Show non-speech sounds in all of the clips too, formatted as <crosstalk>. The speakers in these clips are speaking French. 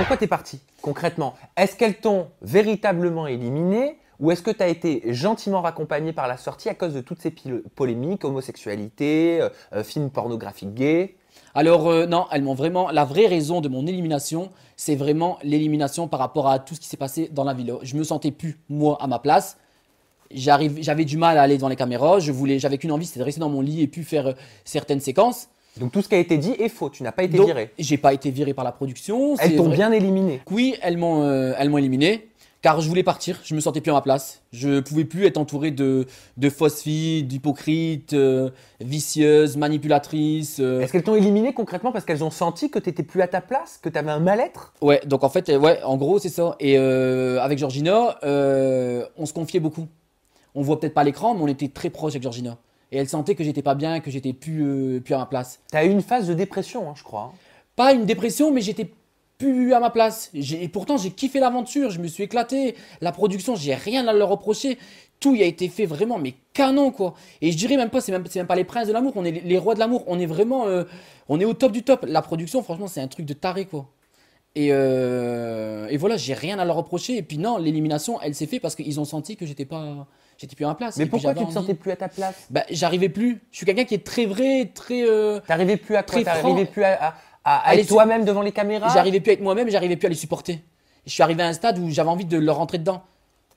Pourquoi t'es parti concrètement? Est-ce qu'elles t'ont véritablement éliminé ou est-ce que tu as été gentiment raccompagné par la sortie à cause de toutes ces polémiques, homosexualité, euh, euh, films pornographiques gays? Alors euh, non, elles m'ont vraiment. La vraie raison de mon élimination, c'est vraiment l'élimination par rapport à tout ce qui s'est passé dans la villa. Je me sentais plus moi à ma place. J'avais du mal à aller devant les caméras. Je voulais, j'avais qu'une envie, c'était de rester dans mon lit et puis faire certaines séquences. Donc tout ce qui a été dit est faux, tu n'as pas été Donc, viré. J'ai pas été viré par la production. Elles t'ont bien éliminé. Oui, elles m'ont, euh, éliminé. Car je voulais partir, je me sentais plus à ma place. Je pouvais plus être entouré de, de fausses filles, d'hypocrites, euh, vicieuses, manipulatrices. euh. Est-ce qu'elles t'ont éliminé concrètement parce qu'elles ont senti que tu n'étais plus à ta place, que tu avais un mal-être? Ouais, donc en fait, euh, ouais, en gros, c'est ça. Et avec Georgina, on se confiait beaucoup. On voit peut-être pas l'écran, mais on était très proche avec Georgina. Et elle sentait que j'étais pas bien, que j'étais plus, euh, plus à ma place. Tu as eu une phase de dépression, hein, je crois. hein. Pas une dépression, mais j'étais plus à ma place. Et pourtant, j'ai kiffé l'aventure, je me suis éclaté. La production, j'ai rien à leur reprocher. Tout y a été fait vraiment, mais canon quoi. Et je dirais même pas, c'est même, même pas les princes de l'amour, on est les, les rois de l'amour. On est vraiment, euh, on est au top du top. La production, franchement, c'est un truc de taré quoi. Et, euh, et voilà, j'ai rien à leur reprocher. Et puis non, l'élimination, elle s'est faite parce qu'ils ont senti que j'étais pas, j'étais plus à ma place. Mais Et pourquoi tu te envie- sentais plus à ta place? Bah, j'arrivais plus. Je suis quelqu'un qui est très vrai, très. euh, T'arrivais plus à quoi T'arrivais plus à, à- être toi-même devant les caméras? J'arrivais plus à être moi-même, j'arrivais plus à les supporter. Je suis arrivé à un stade où j'avais envie de leur rentrer dedans.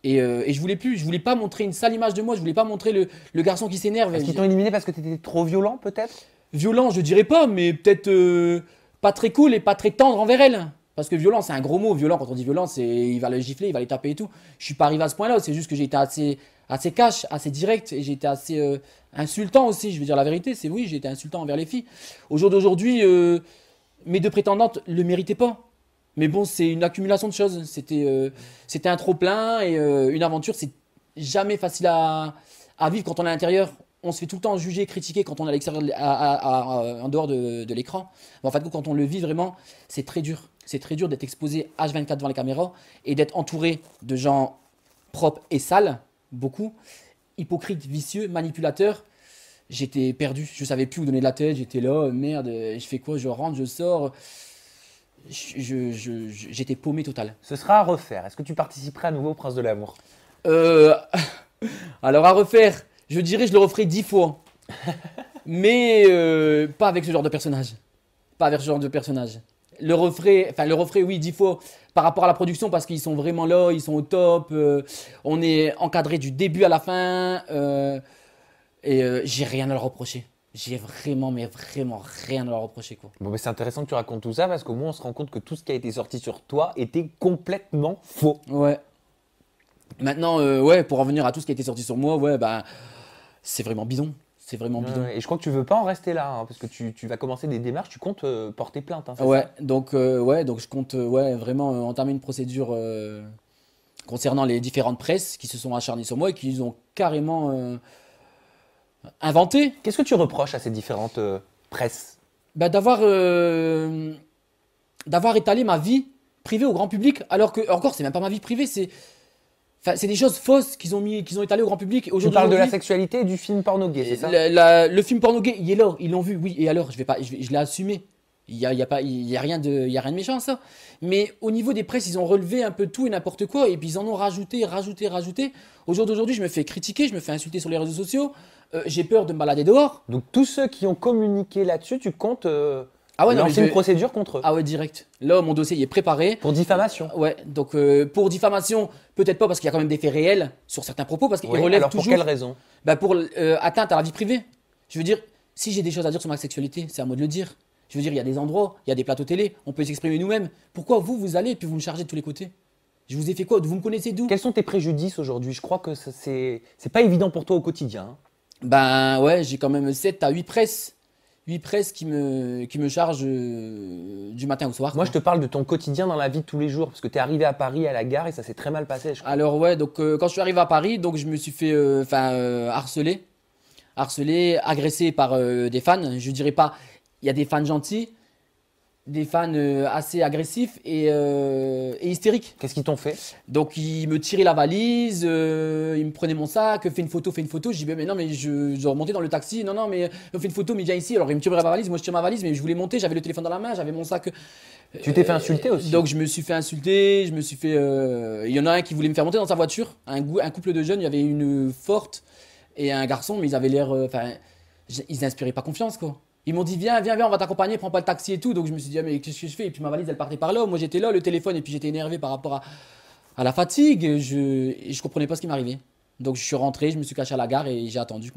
Et, euh, et je voulais plus, je voulais pas montrer une sale image de moi, je voulais pas montrer le, le garçon qui s'énerve. Est-ce qu'ils t'ont éliminé parce que tu étais trop violent peut-être? Violent, je dirais pas, mais peut-être euh, pas très cool et pas très tendre envers elle. Parce que violent, c'est un gros mot. Violent, quand on dit violent, c'est il va le gifler, il va les taper et tout. Je suis pas arrivé à ce point-là, c'est juste que j'ai été assez, assez cash, assez direct et j'ai été assez euh, insultant aussi. Je veux dire la vérité, c'est oui, j'ai été insultant envers les filles. Au jour d'aujourd'hui, euh, mes deux prétendantes le méritaient pas. Mais bon, c'est une accumulation de choses. C'était euh, c'était un trop-plein et euh, une aventure, c'est jamais facile à, vivre quand on est à l'intérieur. On se fait tout le temps juger, critiquer quand on est à l'extérieur, à- en dehors de, de l'écran. Mais en fait, quand on le vit vraiment, c'est très dur. C'est très dur d'être exposé H24 devant les caméras et d'être entouré de gens propres et sales, beaucoup, hypocrites, vicieux, manipulateurs. J'étais perdu, je savais plus où donner de la tête, j'étais là, merde, je fais quoi, je rentre, je sors. J'étais paumé total. Ce sera à refaire. Est-ce que tu participerais à nouveau au Prince de l'amour? Euh, <laughs> alors à refaire, je dirais je le referai dix fois. <laughs> Mais euh, pas avec ce genre de personnage. Pas avec ce genre de personnage. Le referai, enfin le referai oui dix fois par rapport à la production parce qu'ils sont vraiment là, ils sont au top. euh, on est encadré du début à la fin. euh, et euh, j'ai rien à leur reprocher. J'ai vraiment, mais vraiment rien à leur reprocher quoi. Bon, mais c'est intéressant que tu racontes tout ça parce qu'au moins on se rend compte que tout ce qui a été sorti sur toi était complètement faux. Ouais. Maintenant, ouais, pour en venir à tout ce qui a été sorti sur moi, ouais, bah, c'est vraiment bidon. C'est vraiment bidon. Et je crois que tu veux pas en rester là hein, parce que tu, tu vas commencer des démarches, tu comptes euh, porter plainte. hein, Ouais, ça donc, euh, ouais, donc je compte euh, ouais, vraiment entamer une procédure concernant les différentes presses qui se sont acharnées sur moi et qui ont carrément inventé Qu'est-ce que tu reproches à ces différentes presses? Bah, d'avoir d'avoir étalé ma vie privée au grand public, alors que, encore, c'est même pas ma vie privée, c'est. Enfin, c'est des choses fausses qu'ils ont mis, qu'ils ont étalées au grand public. Tu parles de la sexualité et du film porno gay, c'est ça La- la- le film porno gay, il est là, ils l'ont vu, oui. Et alors, je vais pas, je, l'ai assumé. Il y a, il y a pas, il y a rien de, il y a rien de méchant ça. Mais au niveau des presses, ils ont relevé un peu tout et n'importe quoi, et puis ils en ont rajouté, rajouté, rajouté. Au jour d'aujourd'hui, je me fais critiquer, je me fais insulter sur les réseaux sociaux. Euh, J'ai peur de me balader dehors. Donc tous ceux qui ont communiqué là-dessus, tu comptes euh, Ah ouais, lancer une procédure contre eux Ah ouais, direct. Là, mon dossier, il est préparé. pour diffamation. Ouais, donc euh, pour diffamation, peut-être pas parce qu'il y a quand même des faits réels sur certains propos, parce qu'ils Oui, relèvent alors pour quelle raison? Bah pour euh, atteinte à la vie privée. Je veux dire, si j'ai des choses à dire sur ma sexualité, c'est à moi de le dire. Je veux dire, il y a des endroits, il y a des plateaux télé, on peut s'exprimer nous-mêmes. Pourquoi vous, vous allez et puis vous me chargez de tous les côtés? Je vous ai fait quoi? Vous me connaissez d'où? Quels sont tes préjudices aujourd'hui? Je crois que c'est pas évident pour toi au quotidien. Ben ouais, j'ai quand même 7 à 8 presses. 8 presses qui me, qui me euh, du matin au soir. Moi, quoi. je te parle de ton quotidien dans la vie de tous les jours parce que tu es arrivé à Paris à la gare et ça s'est très mal passé. Je crois. Alors ouais, donc euh, quand je suis arrivé à Paris, donc je me suis fait euh, enfin euh, harceler, harceler, agressé par des fans. Je dirais pas, il y a des fans gentils, des fans euh, assez agressifs et, euh, et hystériques. Qu'est-ce qu'ils t'ont fait? Donc ils me tiraient la valise, euh, ils me prenaient mon sac, fais une photo, fais une photo. Je dis mais non mais je, je remonter dans le taxi. Non non mais fais une photo, mais viens ici. Alors ils me tirent ma valise, moi je tire ma valise, mais je voulais monter, j'avais le téléphone dans la main, j'avais mon sac. Tu t'es fait insulter aussi Donc je me suis fait insulter, je me suis fait. euh, Il y en a un qui voulait me faire monter dans sa voiture, un, un couple de jeunes, il y avait une forte et un garçon, mais ils avaient l'air. Enfin, ils inspiraient pas confiance quoi. Ils m'ont dit viens, viens, viens, on va t'accompagner, prends pas le taxi et tout. Donc je me suis dit ah, mais qu'est-ce que je fais? Et puis ma valise elle partait par là, moi j'étais là, le téléphone et puis j'étais énervé par rapport à, la fatigue. Je je comprenais pas ce qui m'arrivait. Donc je suis rentré, je me suis caché à la gare et j'ai attendu.